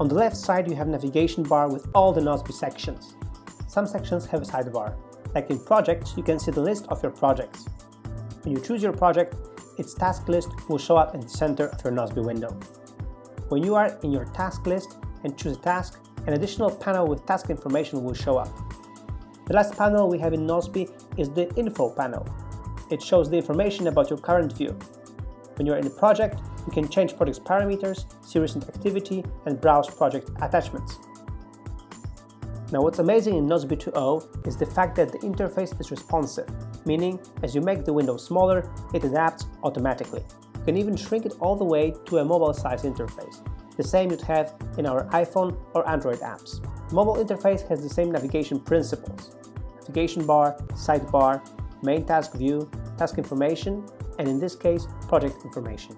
On the left side you have navigation bar with all the Nozbe sections. Some sections have a sidebar. Like in projects, you can see the list of your projects. When you choose your project, its task list will show up in the center of your Nozbe window. When you are in your task list and choose a task, an additional panel with task information will show up. The last panel we have in Nozbe is the Info panel. It shows the information about your current view. When you're in a project, you can change project's parameters, see recent activity, and browse project attachments. Now what's amazing in Nozbe 2.0 is the fact that the interface is responsive, meaning as you make the window smaller, it adapts automatically. You can even shrink it all the way to a mobile-sized interface, the same you'd have in our iPhone or Android apps. Mobile interface has the same navigation principles. Navigation bar, sidebar, main task view, task information, and in this case, project information.